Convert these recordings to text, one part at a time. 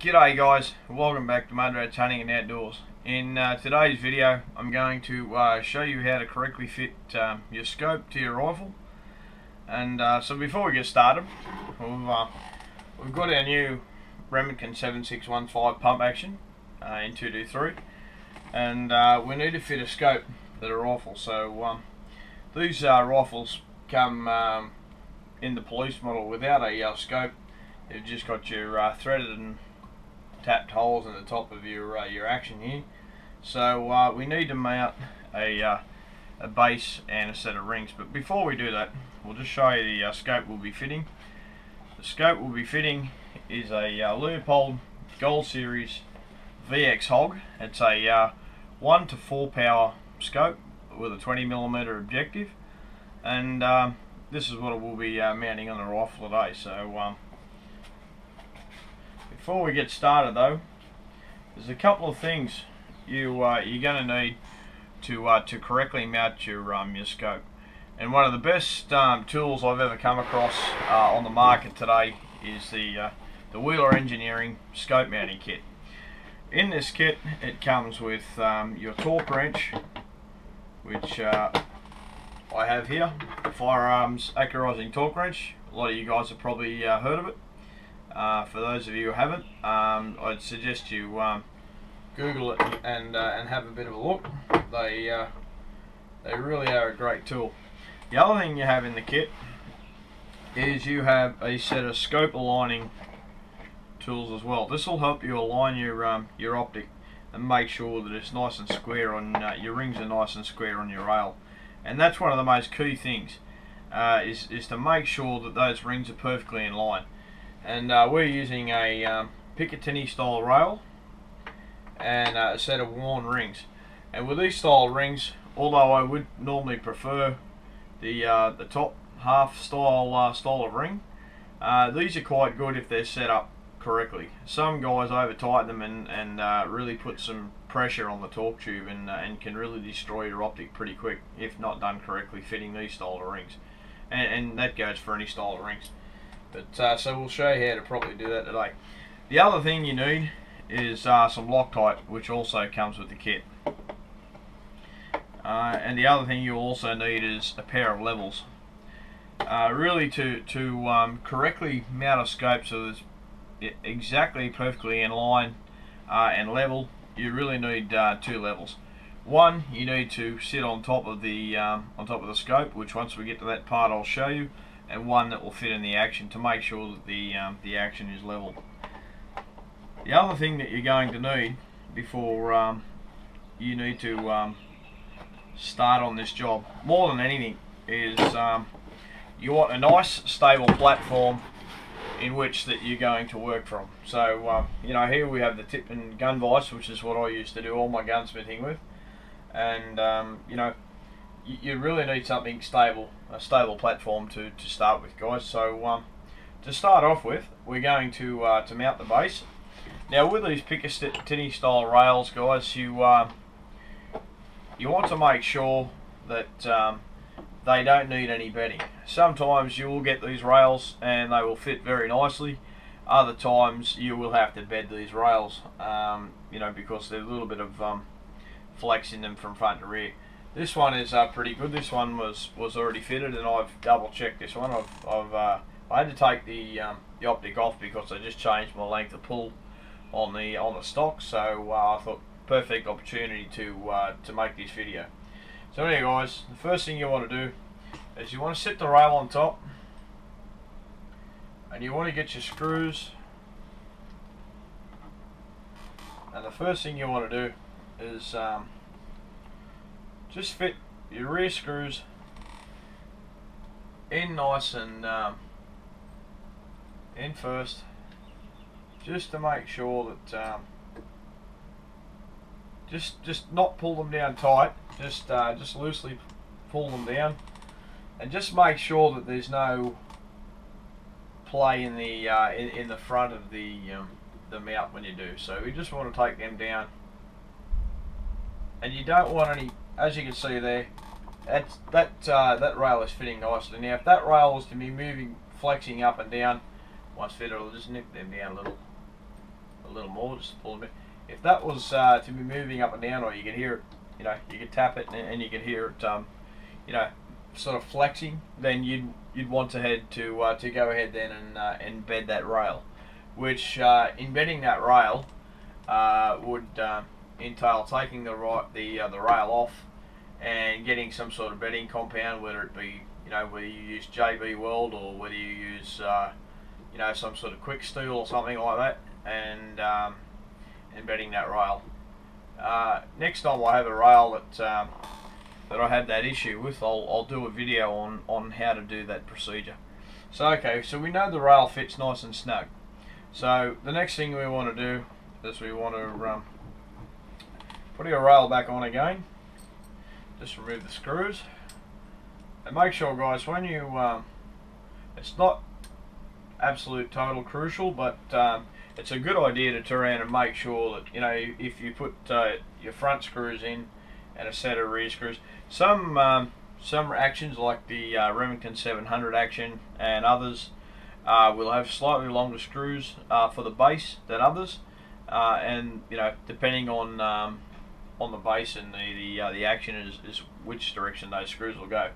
G'day guys, welcome back to Mudrats Hunting and Outdoors. In uh, today's video I'm going to uh, show you how to correctly fit um, your scope to your rifle. And uh, so before we get started, we've, uh, we've got our new Remington 7615 pump action uh, in 223 and uh, we need to fit a scope to the rifle. So um, these rifles come um, in the police model without a scope. You've just got your threaded and tapped holes in the top of your uh, your action here. So uh, we need to mount a, uh, a base and a set of rings. But before we do that, we'll just show you the uh, scope we'll be fitting. The scope we'll be fitting is a uh, Leupold Gold Series VX Hog. It's a uh, 1 to 4 power scope with a 20 millimeter objective. And um, this is what we'll be mounting on the rifle today. So um, before we get started though, there's a couple of things you uh, you're going to need to uh, to correctly mount your um, your scope. And one of the best um, tools I've ever come across uh, on the market today is the uh, the Wheeler Engineering scope mounting kit. In this kit, it comes with um, your torque wrench, which uh, I have here, Firearms Accurizing Torque Wrench. A lot of you guys have probably uh, heard of it. Uh, for those of you who haven't, um, I'd suggest you um, Google it and uh, and have a bit of a look. They uh, they really are a great tool. The other thing you have in the kit is you have a set of scope aligning tools as well. This will help you align your um, your optic and make sure that it's nice and square on uh, your rings are nice and square on your rail. And that's one of the most key things uh, is is to make sure that those rings are perfectly in line and uh, we're using a um, Picatinny style rail and uh, a set of Warne rings. And with these style rings although I would normally prefer the uh, the top half style uh, style of ring uh, these are quite good if they're set up correctly. Some guys over tighten them and, and uh, really put some pressure on the torque tube and, and can really destroy your optic pretty quick if not done correctly fitting these style of rings. And, and that goes for any style of rings but uh, so we'll show you how to properly do that today. The other thing you need is uh, some Loctite, which also comes with the kit. Uh, and the other thing you'll also need is a pair of levels. Uh, really, to to um, correctly mount a scope so it's exactly perfectly in line uh, and level, you really need uh, two levels. One, you need to sit on top of the um, on top of the scope, which once we get to that part, I'll show you and one that will fit in the action to make sure that the, um, the action is level. The other thing that you're going to need before um, you need to um, start on this job, more than anything, is um, you want a nice stable platform in which that you're going to work from. So, um, you know, here we have the Tipton gun vise, which is what I used to do all my gunsmithing with. And, um, you know, you really need something stable, a stable platform to, to start with, guys. So um, to start off with, we're going to uh, to mount the base. Now with these Picatinny style rails, guys, you uh, you want to make sure that um, they don't need any bedding. Sometimes you will get these rails and they will fit very nicely. Other times you will have to bed these rails, um, you know, because there's a little bit of um, flex in them from front to rear. This one is uh, pretty good. This one was was already fitted, and I've double checked this one. I've, I've uh, I had to take the um, the optic off because I just changed my length of pull on the on the stock. So uh, I thought perfect opportunity to uh, to make this video. So anyway, guys, the first thing you want to do is you want to set the rail on top, and you want to get your screws. And the first thing you want to do is um, just fit your rear screws in nice and um, in first just to make sure that um, just just not pull them down tight just uh, just loosely pull them down. And just make sure that there's no play in the uh, in, in, the front of the um, the mount when you do. So we just want to take them down. And you don't want any as you can see there, that's, that uh, that rail is fitting nicely. Now, if that rail was to be moving, flexing up and down, once fitted it'll just nip them down a little, a little more, just pull a bit. If that was uh, to be moving up and down, or you could hear it, you know, you could tap it and, and you could hear it, um, you know, sort of flexing, then you'd you'd want to head to uh, to go ahead then and uh, embed that rail, which uh, embedding that rail uh, would uh, entail taking the right the uh, the rail off and getting some sort of bedding compound, whether it be you know whether you use JB Weld or whether you use you know some sort of quick steel or something like that, and um, embedding that rail. next time I have a rail that um, that I had that issue with, I'll, I'll do a video on, on how to do that procedure. So okay, so we know the rail fits nice and snug. So the next thing we want to do is we want to um, put your rail back on again. Just remove the screws. And make sure guys, when you, um, it's not absolute total crucial, but um, it's a good idea to turn around and make sure that, you know, if you put uh, your front screws in and a set of rear screws, some um, some actions like the uh, Remington 700 action and others uh, will have slightly longer screws uh, for the base than others, uh, and you know depending on um, on the base and the the, uh, the action is, is which direction those screws will go.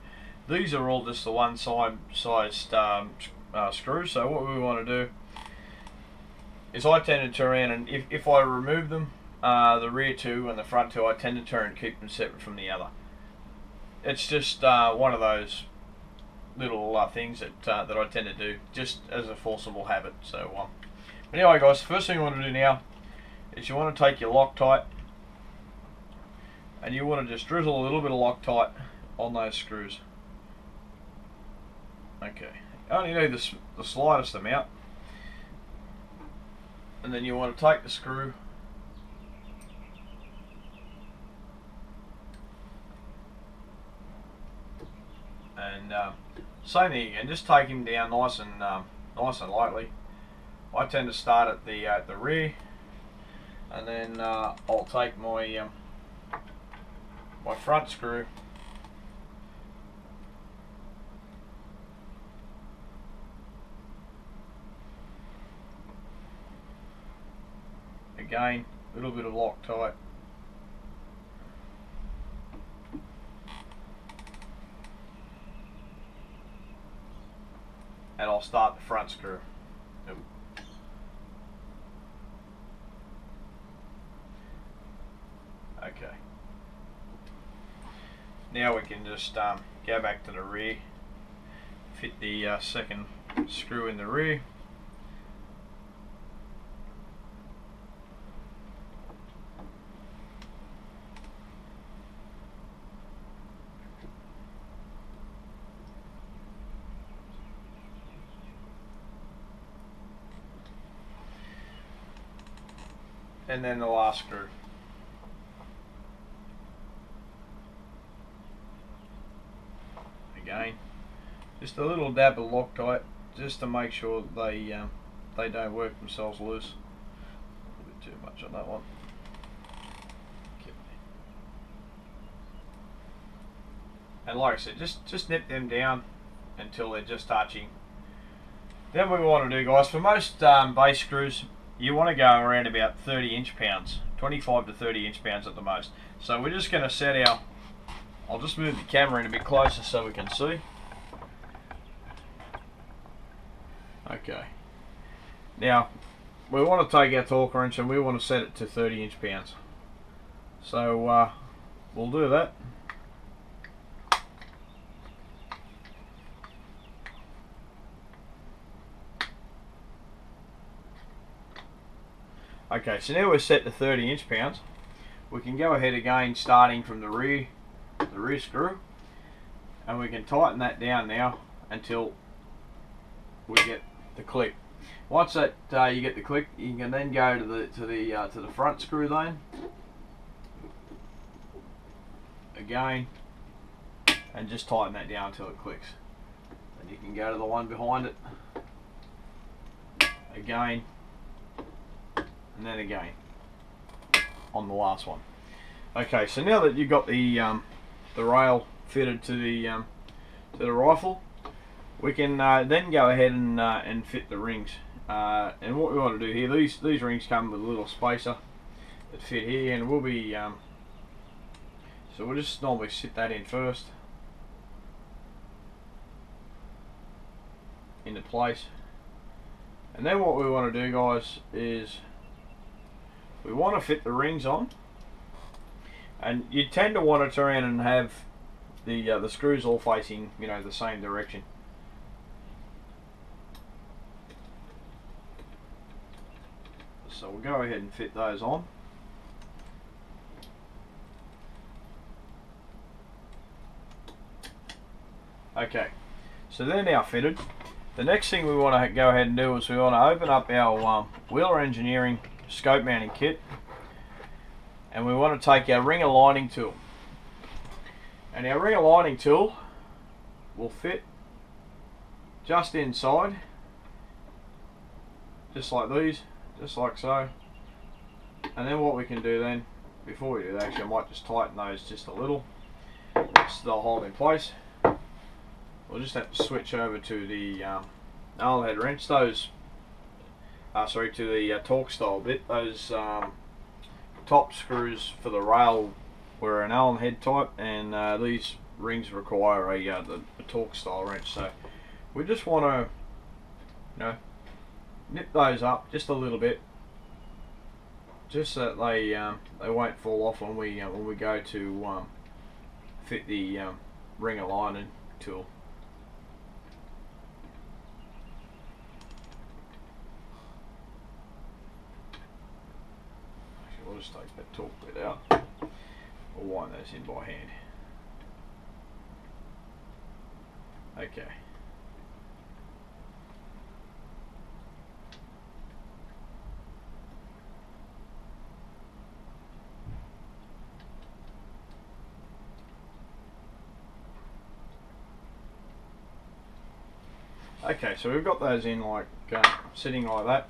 These are all just the one side sized um, uh, screws. So what we want to do is I tend to turn around and if, if I remove them, the rear two and the front two, I tend to turn and keep them separate from the other it's just uh, one of those little uh, things that uh, that I tend to do just as a forcible habit. So, um, anyway, guys, first thing you want to do now is you want to take your Loctite and you want to just drizzle a little bit of Loctite on those screws. Okay, I only need the, the slightest amount, and then you want to take the screw and uh, same thing again, just take him down nice and um, nice and lightly. I tend to start at the uh, the rear, and then uh, I'll take my um, my front screw. Again, a little bit of Loctite. and I'll start the front screw. Okay. Now we can just um, go back to the rear, fit the uh, second screw in the rear. and then the last screw. Again, just a little dab of Loctite just to make sure they um, they don't work themselves loose. A little bit too much on that one. And like I said, just just nip them down until they're just touching. Then what we want to do, guys, for most um, base screws, you want to go around about 30 inch pounds, 25 to 30 inch pounds at the most. So we're just going to set our, I'll just move the camera in a bit closer so we can see. Okay. Now, we want to take our torque wrench and we want to set it to 30 inch pounds. So, uh, we'll do that. Okay, so now we're set to 30 inch pounds. We can go ahead again starting from the rear, the rear screw, and we can tighten that down now until we get the click. Once that uh, you get the click, you can then go to the to the uh, to the front screw then. Again, and just tighten that down until it clicks. And you can go to the one behind it. Again, and then again on the last one. Okay, so now that you've got the um, the rail fitted to the um, to the rifle, we can uh, then go ahead and uh, and fit the rings. Uh, and what we want to do here, these these rings come with a little spacer that fit here, and we'll be um, so we'll just normally sit that in first into place. And then what we want to do guys is we want to fit the rings on and you tend to want to turn and have the uh, the screws all facing you know the same direction. So we'll go ahead and fit those on. Okay, so they're now fitted. The next thing we want to go ahead and do is we want to open up our um, Wheeler Engineering scope mounting kit and we want to take our ring aligning tool and our ring aligning tool will fit just inside just like these just like so and then what we can do then before we do that actually I might just tighten those just a little so they'll hold in place we'll just have to switch over to the um, head wrench. Those, uh, sorry, to the uh, Torx style bit. Those um, top screws for the rail were an Allen head type, and uh, these rings require a uh, the, the Torx style wrench. So we just want to, you know, nip those up just a little bit, just so that they um, they won't fall off when we uh, when we go to um, fit the um, ring aligning tool. We'll just take that Torx bit out. We'll wind those in by hand. Okay. Okay, so we've got those in like uh, sitting like that.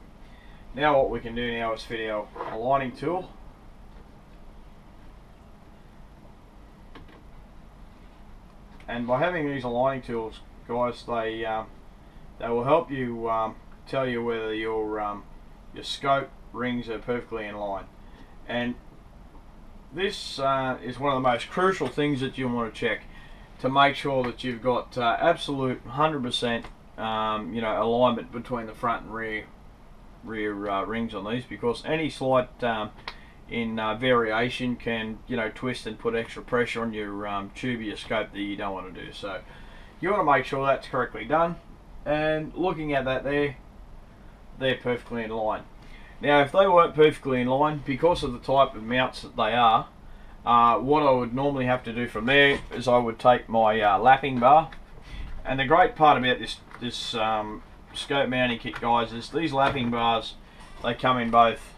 Now what we can do now is fit our aligning tool. And by having these aligning tools, guys, they um, they will help you um, tell you whether your um, your scope rings are perfectly in line. And this uh, is one of the most crucial things that you want to check to make sure that you've got uh, absolute 100% um, you know alignment between the front and rear rear uh, rings on these because any slight um, in uh, variation can you know twist and put extra pressure on your um, tube scope that you don't want to do. So you want to make sure that's correctly done and looking at that there they're perfectly in line. Now if they weren't perfectly in line because of the type of mounts that they are uh, what I would normally have to do from there is I would take my uh, lapping bar and the great part about this this um, scope mounting kit guys is these lapping bars they come in both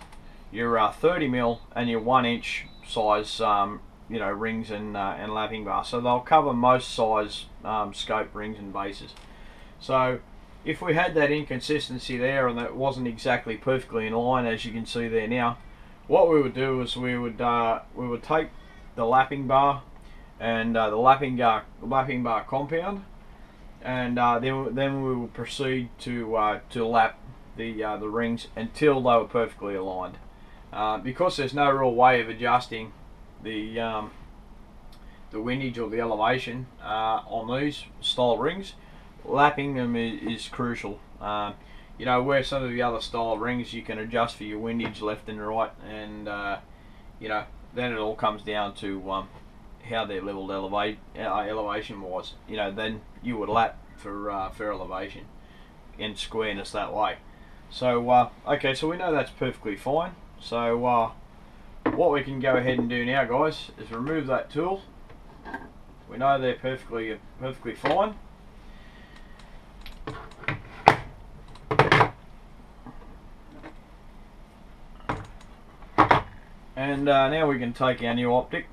your uh, 30 mil and your one inch size um, you know rings and, uh, and lapping bars. So they'll cover most size um, scope rings and bases. So if we had that inconsistency there and that wasn't exactly perfectly in line as you can see there now what we would do is we would uh, we would take the lapping bar and uh, the lapping bar lapping bar compound and uh, then then we will proceed to uh, to lap the uh, the rings until they were perfectly aligned. Uh, because there's no real way of adjusting the um, the windage or the elevation uh, on these style rings, lapping them is, is crucial. Um, you know where some of the other style rings you can adjust for your windage left and right, and uh, you know then it all comes down to um, how they're leveled elevate, elevation was. You know, then you would lap for uh, for elevation and squareness that way. So uh, okay, so we know that's perfectly fine. So uh, what we can go ahead and do now, guys, is remove that tool. We know they're perfectly perfectly fine. And uh, now we can take our new optic.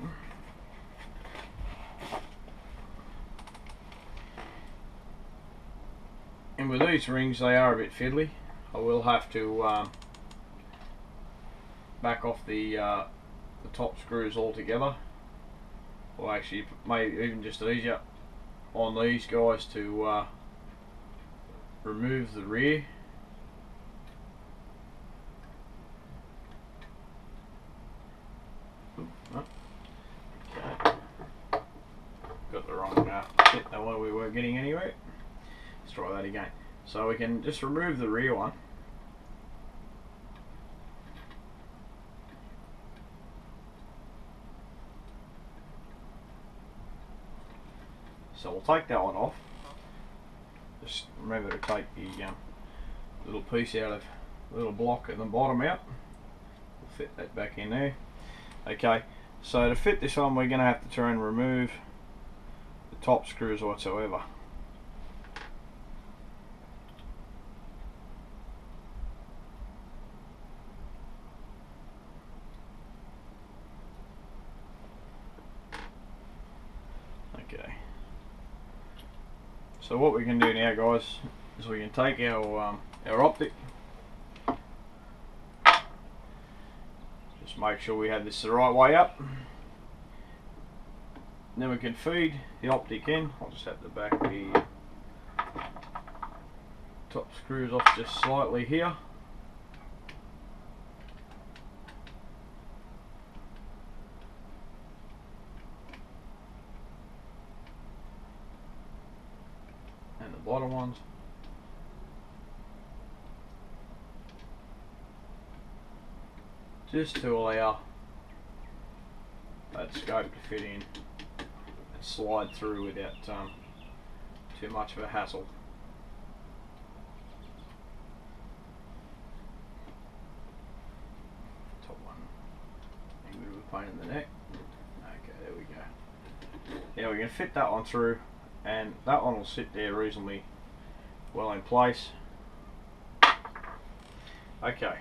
and with these rings they are a bit fiddly. I will have to um, back off the uh, the top screws altogether. Or actually maybe even just easier on these guys to uh, remove the rear. Oh. Got the wrong uh, bit that we were getting anyway. Let's try that again. So we can just remove the rear one. So we'll take that one off. Just remember to take the um, little piece out of the little block at the bottom out. We'll fit that back in there. Okay, so to fit this on we're going to have to try and remove the top screws whatsoever. Okay. So what we can do now guys is we can take our um, our optic. Just make sure we have this the right way up. Then we can feed the optic in. I'll just have to back the top screws off just slightly here bottom ones just to allow that scope to fit in and slide through without um, too much of a hassle. Top one, a bit of a pain in the neck. Okay, there we go. Yeah, we can fit that one through and that one will sit there reasonably well in place. Okay.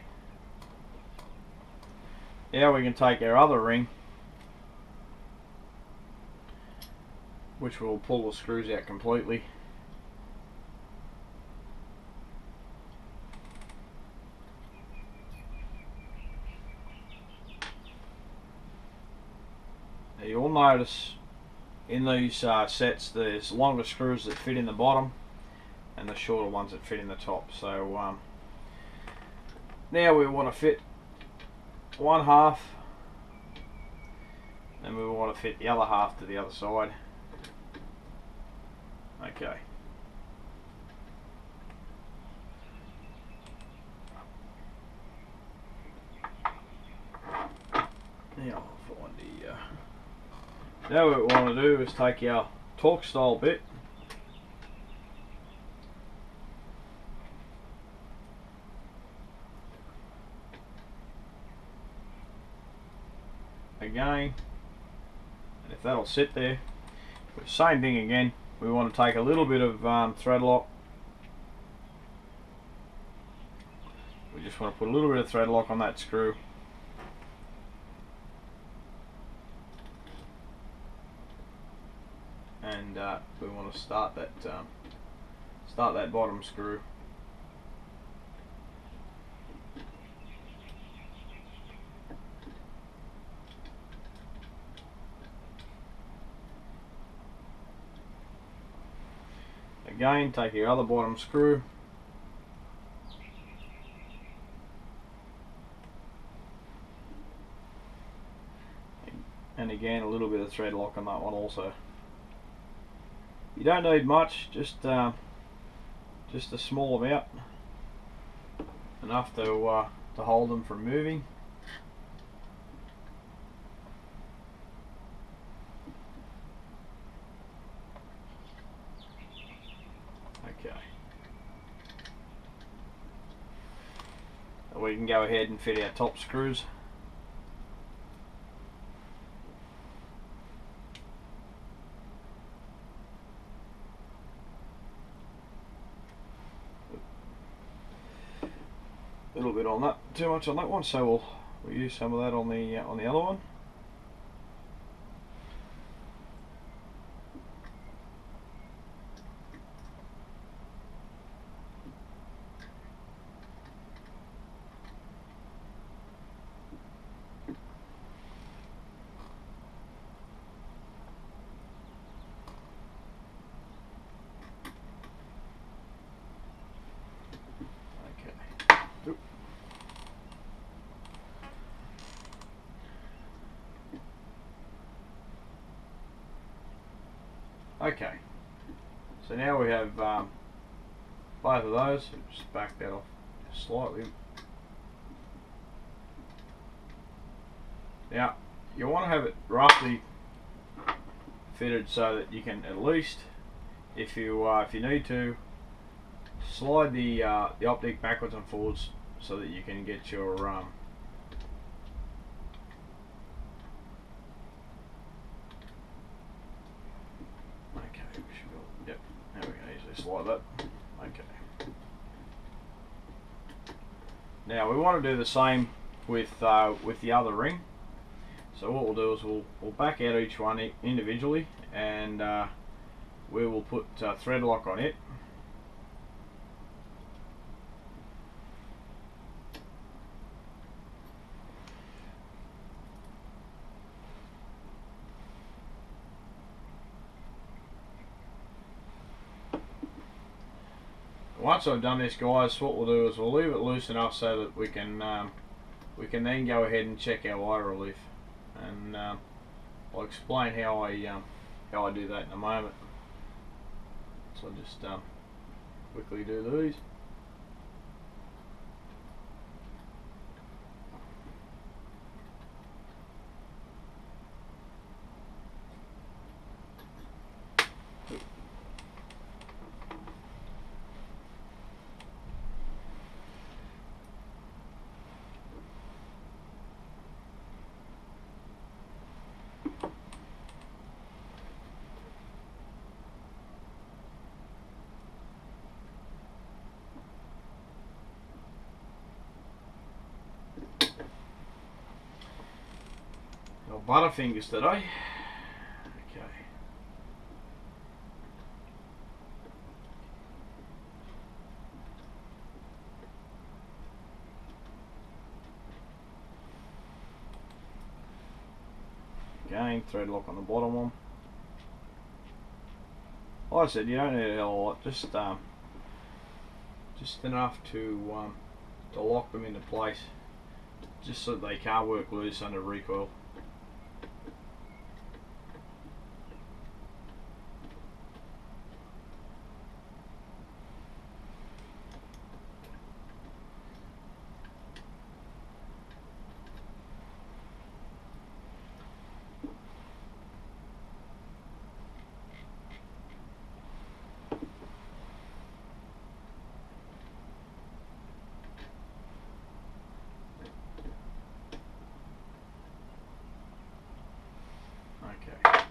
Now we can take our other ring which will pull the screws out completely. You'll notice in these uh, sets there's longer screws that fit in the bottom and the shorter ones that fit in the top. So um, now we want to fit one half and we want to fit the other half to the other side. Okay now I'll find the uh, now what we want to do is take our Torx style bit. Again. And if that'll sit there. Same thing again. We want to take a little bit of um, thread lock. We just want to put a little bit of thread lock on that screw and uh, we want to start that um, start that bottom screw. Again take your other bottom screw. And again a little bit of thread lock on that one also you don't need much just uh, just a small amount. Enough to uh, to hold them from moving. Okay. We can go ahead and fit our top screws a little bit on that, too much on that one, so we'll, we'll use some of that on the uh, on the other one. Now we have um, both of those. Just back that off slightly. Now, you want to have it roughly fitted so that you can at least, if you uh, if you need to, slide the uh, the optic backwards and forwards so that you can get your um, okay we should go, yep there we go easily slide that okay now we want to do the same with uh, with the other ring. So what we'll do is we'll, we'll back out each one individually and uh, we will put uh, thread lock on it once I've done this guys what we'll do is we'll leave it loose enough so that we can um, we can then go ahead and check our eye relief. And um, I'll explain how I um, how I do that in a moment. So I'll just um, quickly do these Butterfingers today. Okay. Again, thread lock on the bottom one. Like I said, you don't need a lot, just um, just enough to um, to lock them into place, just so they can't work loose under recoil. Okay.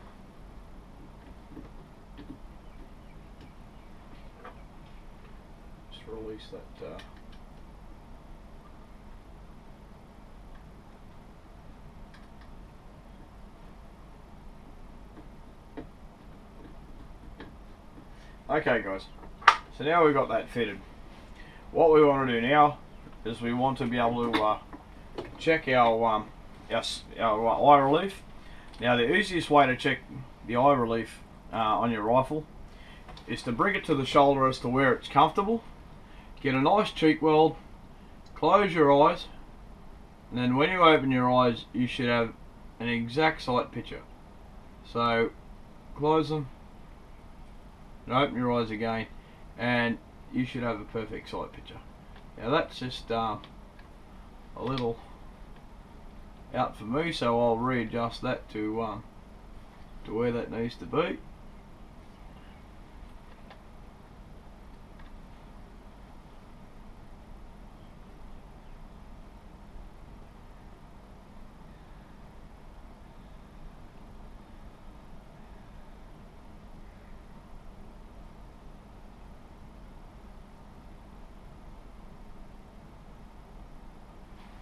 Release that. Uh, Okay guys, so now we've got that fitted. What we want to do now is we want to be able to uh, check our, um, our, our eye relief now the easiest way to check the eye relief uh, on your rifle is to bring it to the shoulder as to where it's comfortable. Get a nice cheek weld, close your eyes, and then when you open your eyes you should have an exact sight picture. So close them and open your eyes again and you should have a perfect sight picture. Now that's just um, a little out for me so I'll readjust that to um, to where that needs to be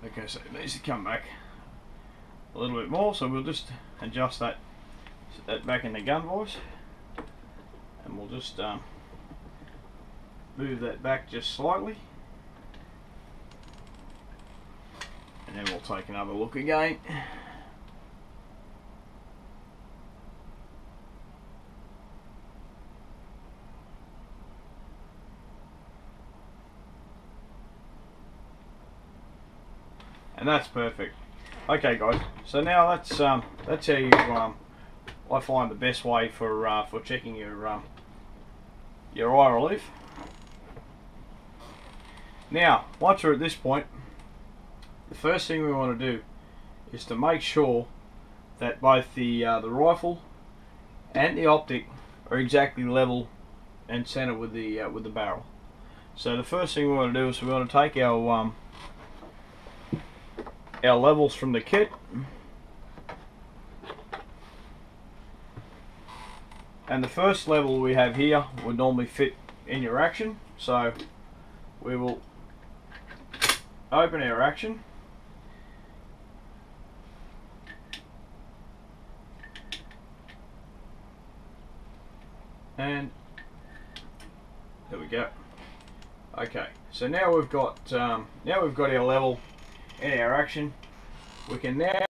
Okay, so it needs to come back a little bit more so we'll just adjust that, that back in the gun vise and we'll just um, move that back just slightly. And then we'll take another look again and that's perfect Okay guys, so now that's um, that's how you um, I find the best way for uh, for checking your um, your eye relief. Now, once we're at this point, the first thing we want to do is to make sure that both the uh, the rifle and the optic are exactly level and centered with the uh, with the barrel. So the first thing we want to do is we want to take our um, our levels from the kit. And the first level we have here would normally fit in your action so we will open our action. And there we go. Okay so now we've got um, now we've got our level in our action we can now